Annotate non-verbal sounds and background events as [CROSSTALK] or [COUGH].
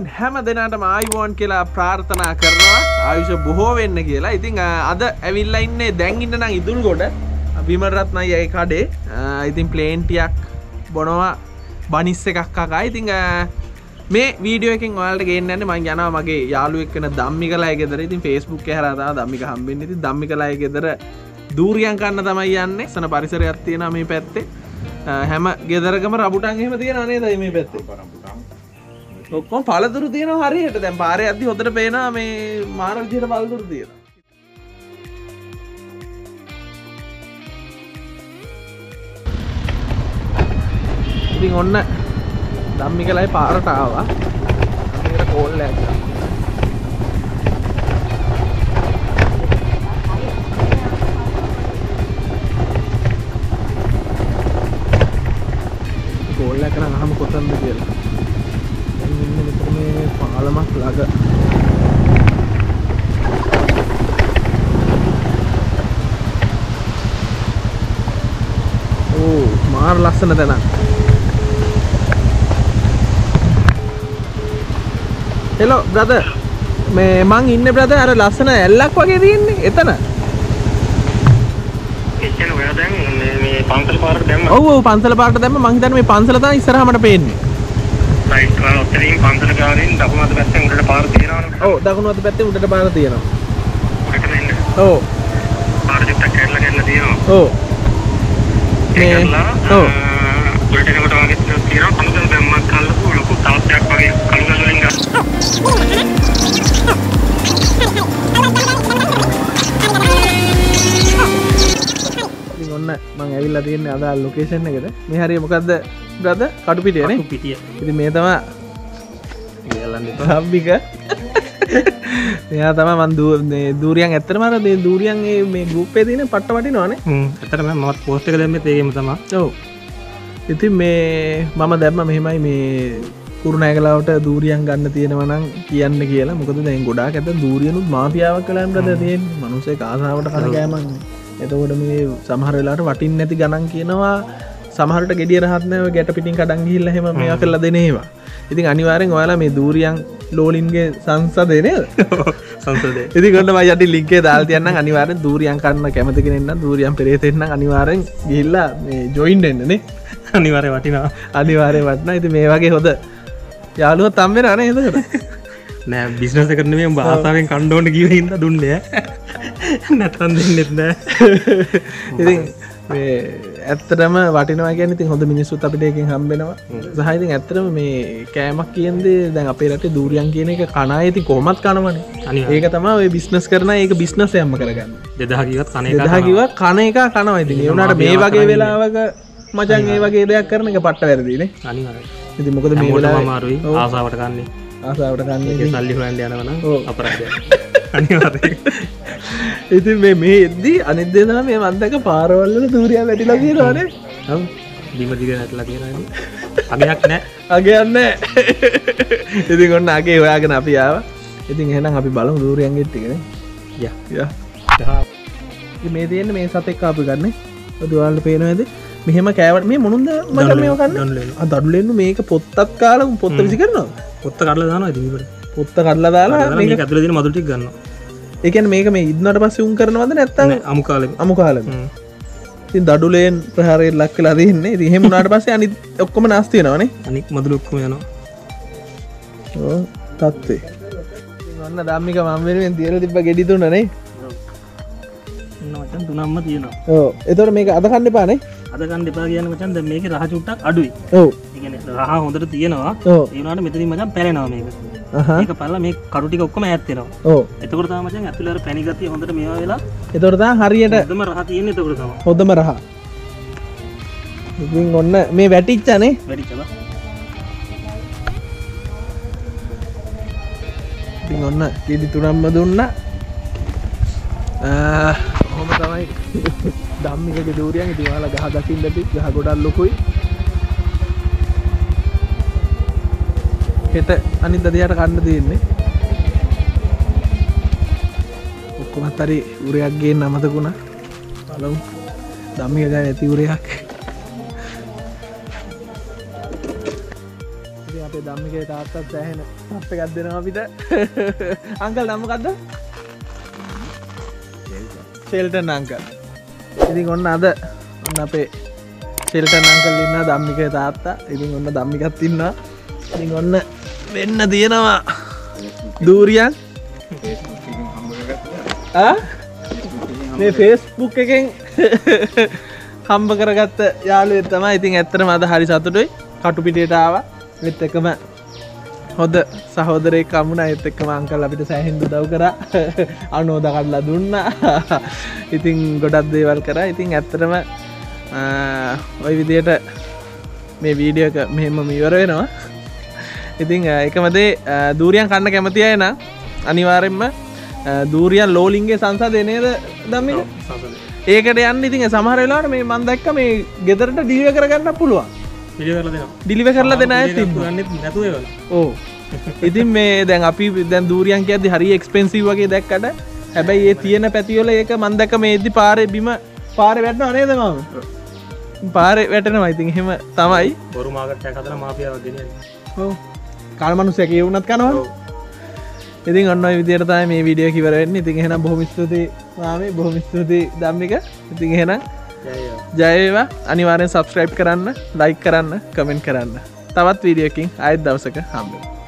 ඉතින් හැම දෙනාට ආයිවෝන් කියලා ප්‍රාර්ථනා කරනවා. ආයුෂ බොහෝ වෙන්න කියලා. ඉතිං අද ඇවිල්ල ඉන්නේ දැන්ඉන්න නම් ඉදුල් ගොඩ බිමරත්නයි ඇයි කඩේ. ඉතින් ප්ලේන්ටියක් බොනවා බනිස්ස එකක් කකා ඉතිං මේ වීඩියෝකින් වලට ගේන්න මං යන මගේ යාලුවෙක්න දම්මි කලා ගෙදර. ඉතින් ෆෙස්බුක් හරතා දම්මික හම්බෙන් ඉති දම්මි කලා ගෙදර දූරියන් කන්න තමයි යන්න. සන පරිසරයක් තියෙන මේ පැත්තේ. හැම ගෙදරකම රබුටන් හෙම තියෙන අනේ දයි මේ පැත්තේ? ඔක්කොම පලතුරු තියෙන හරියට. දැන් පාරය ඇති හොඳට පේන මේ මානවිදියට පලතුරු තියෙන ඉතින් ඔන්න දම්මි කලයි පාරට ආවා. කෝල්ල ඇ කෝල්ල කරන හම කොතන්ද කියලා. ඉන්න මෙතන පාලමක් ළඟ. ඕ මාර ලස්සන තැනක්. හෙලෝ බ්‍රද මේ මං ඉන්න බ්‍රද අර ලස්සන ඇල්ලක් වගේ තියන්නේ එතන. පාරට ඔව් ඔව් පන්සල පාට දැම්ම. මං හිතන්නේ මේ පන්සල තමයි ඉස්සරහමට පේන්නේ ලයිට් වල ඔතනින් පන්සල ගාවින් දකුණු අත පැත්තෙන් උඩට පාර තියෙනවනේ ඔව් දකුණු අත පැත්තේ උඩට පාර තියෙනවා. උඩට එන්න. ඔව්. පාර චුට්ටක් කැඩලා ගන්න තියෙනවා. ඔව්. මේ- ඔව්. උඩට එනකොට වගේ තියෙනවා. පන්සල් දැම්මත් කල්ලපු ලොකු තාත්තයක් වගේ කළු ගල් වලින් ගන්න. ඔන්න මං ඇවිල්ලා තියෙන්නේ අදාල් ලොකේෂන් එකට. මේ හරිය මොකද්ද බ්‍රද කටු පිටියනේ පිටිය. ඉතින් මේ තමා සම්බික මෙයා තම මන් දූරියන් ඇත්තර මර මේ දූරියන්ගේ මේ ගුප්පේ තින පට්ට වටි නොනේ ඇතරම මත් පෝස්ට එක දැම්ම තේගම තමා ඔව. ඉතින් මේ මම දැම්ම මෙහෙමයි මේ කුරුණෑකලාවට දූරියන් ගන්න තියෙනවනම් කියන්න කියලා. මොකද දැන් ගොඩා ඇත දූරියනුත් මාපියාවක් කළන්ට තියෙන් මනුසේ කාසාාවට කනකෑමන්නේ එතකොට මේ සමහරලාට වටින් නැති ගණන් කියනවා සමහරට ගෙඩිය රහත්නව ගැට පිටින් කඩංගිල්ල හෙම. මේ කල්ල දෙනේවා ඉතින් අනිවාරෙන් ඔයාලා මේ දූරියන් ලෝලින්ගේ සංසදනය සංසදේ. [LAUGHS] ඉති ගොන්න යටි ලින්කේ දාල්තියන්න අනිවාරෙන් දූරියන් කන්න කැමතිකෙනන්න දූරියන් පෙරේතෙන්න්න අනිවාරෙන් ගිල්ලා ජොයින්් එන්නනේ අනිවරය වටිනා අනිවාරය වටන ඉති මේ වගේ හොද යාලුව තම්වෙන අන එතකට නෑ බිස්නස කරන මේ භාසාාවෙන් කණ්ඩෝට ගීවහින්ද දුන්නය නැතන් දෙන්නෙත් නෑ ඉතින් මේ ඇත්තටම වටිනවා ගැන ඉතින් හොඳ මිනිස්සුත් අපිට එකින් හම්බෙනවා. සහහිතින් ඇත්තරම මේ කෑමක් කියන්දේ දැන් අපේ රට දූරියන් කියන එක කනා ඇති කොමත් කනවන. ඒක තම බිස්නස් කරන ඒක බිස්නස යම්ම කරගන්න. දෙදහකිවත් කන දහකිව කන එක කනවා. ඉති ඒවනට මේ වගේ වෙලාවක මචන් ඒ වගේ දෙයක් කරන එක පට්ට වැරදින ඉති මොකද මේ වෙලා මාරුයි ආසාාවට කන්නේ ආසාාවට කන්න සල්ලි හොයන්ට යනවන. අපරාධ [LAUGHS] අනිවරය ඉතින් මේ එද්දී අනිදෙනා මේ මන්දක පාරවල්ල දූරිය වැටිලා කියනවානේ බිමදිග නැටලා තියෙන අගයක් නෑ. අගයන්න ඉති ගොන්න අගේ ඔයාගෙන අපි ආව. ඉතින් එහෙනම් අපි බලමු දූරියන්ගෙත් ටිකන ය. මේ තියන්න මේ සතෙක් අපි ගන්න ඔදවාල්ට පේන ඇද මෙහෙම කෑවට මේ මොනුන්ද මට මේ කන්න? දඩුලෙන්න්න මේක පොත්තත් කාල පොත්ත විසි කරනවා පොත්ත කරල දාන ඇතිීමට පොත්ත කඩලා දාලා මේ ඇතුල දින මදුටික් ගන්න එකන මේක මේ ඉදන්නට පස්ස උන් කරනවද නැත්තන්න අමුකාල අමු කාලම. ඉතින් දඩුලයෙන් ප්‍රහාරය ලක් කලා දන්නේ දිහෙම නාට පස්සේ අනි ඔක්කොම නස්තියනවනේ අනික් මදුලොක්කම යනවා. තත්වේ ඔන්න දම්මික මම්වෙනුවෙන් තියර තිබ ගෙඩිතුන්නනේ මචන් තුනම්ම තියෙනවා. ඕ එතොට මේක අදකන්න පානේ අදකන් දෙපා කියන මචන් ද මේක රහ චුට්ටක් අඩුයි. ඔව. ඉගෙන රහ හොඳට තියෙනවා. ඕ ඒනට මෙතරින් මචන් පැරෙනවා මේක ඒක පල්ල මේ කරුටික ඔක්කොම ඇත්තෙනවා එතකොට මචන් ඇතුලර පැනිගතිය හොඳට මේ වෙලා එතොරතා හරියට දම රහ තියෙන එතකොට තම හොදම රහ. ඉතින් ඔන්න මේ වැටිච්චනේ. වැඩිචල ඉතින් ඔන්න කිඩි තුනම්ම දුන්න. හොම තමයි [LAUGHS] දම්මික දූරියන් ඉතිවාල ගහ දකිින් ලැබි ගහ ගොඩල් ලොකුයි හෙට අනිත් දදියට කන්න තියෙන්නේ. ඔක්කොමත් හරි උරයක්ගේ නමතකුණ බලමු. දම්මික ග ඇති උරයක්. ඉතින් අපේ දම්මික දම්මිකේ තාත්තත් සෑහෙන අප එකක් දෙෙනවා අපිට. අංකල් නම්මකක්ද ශෙල්ටන් අංකල්. ඉතින් ඔන්න අද ඔන්න අපේ ශෙල්ටන් අංකල් ඉන්න දම්මික තාත්තා. ඉතින් ඔන්න දම්මිකත් ඉන්න ඉතින් ඔන්න වෙන්න තියෙනවා. දූරියන්? [LAUGHS] මේ ෆේස්බුක් එකෙන් [LAUGHS] හම්බ කරගත්ත යාලුවෙත් තමයි ඉතින් ඇත්තට මද හරි සතුටුයි. කටුපිටේටාව වෙත් එකම හොද සහෝදරය කමුණ. ඇත් එක්කම අංකල් අපිට සැහින්දු දව් කර. [LAUGHS] අනෝද කඩලා දුන්න. ඉතින් ගොඩක් දේවල් කර. ඉතින් ඇත්තරම ඔය විදියට මේ වීඩියක මෙහෙම මීවර වෙනවා ඉතිං එකමදේ දූරියන් කන්න කැමති අය නම් අනිවාරෙන්ම දූරියන් ලෝලින්ගේ සංසා දෙනේද දම්මි ඒකට යන්න ඉතින් සමහරලාට මේ මන්දක්ක මේ ගෙදරට ඩිලිව කරගන්න පුළුවන්. ඩිලිව කරලා දෙන ඕ ඉතින් මේ දැන් අපි දැන් දූරියන් ඇද හරි එක්ස්පෙන්සිව වගේ දැක්කට. හැබැයි ඒ තියෙන පැතිවල ඒක මන්දක මේදදි පාරය බිම පාර වැටන අනේද මම? පාරය වැටෙනවා. ඉතින් හෙම තමයි. බොරු මාගට්ටය කතන මාපියාව ගෙන කල්මනු සැකිය වුණත් කනවා. ඉතින් ඔන්න විදිරතයි මේ විඩිය කිවරෙන් ඉතින් එහෙන බොහමිස්තුති වාමේ බොහමිස්තුති දම්මික ඉතින් එහෙන ජයවා අනිවාරෙන් සබස්ක්‍රයිබ් කරන්න ලයික් කරන්න කමෙන්ට් කරන්න. තවත් වීඩියකින් අයත් දවසක හම්බේ